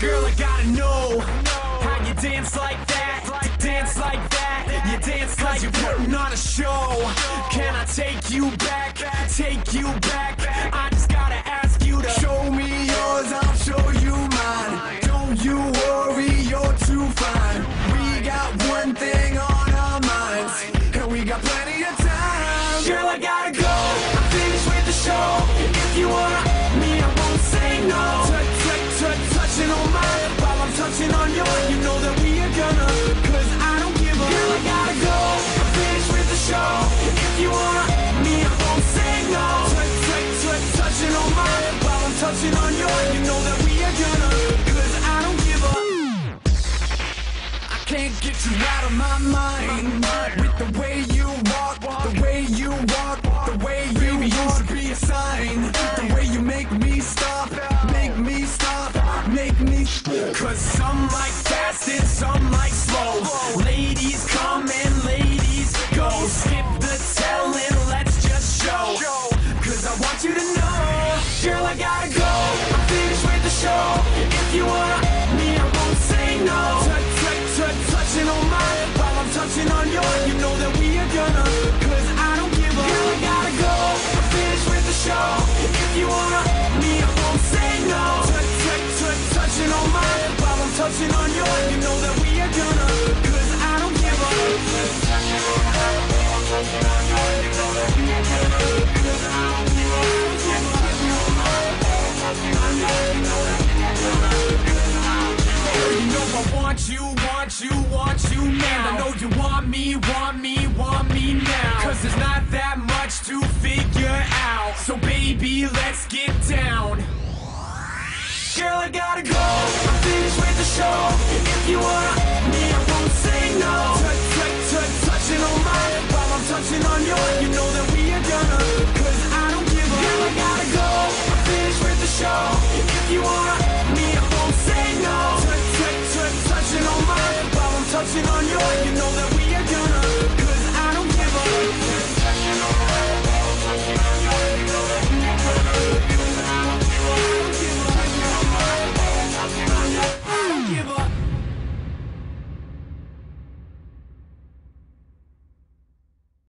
Girl, I gotta know how you dance like that, dance like that. You dance like you're putting on a show. Can I take you back? Take you back. touching on yours You know that we are gonna Cause I don't give up. I can't get you out of my mind With the way you walk baby, let's get down. Girl, I gotta go. I'm finished with the show. If you wanna me, I won't say no. Touch, touch, touch, touching on mine while I'm touching on yours. You know